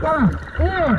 Come here.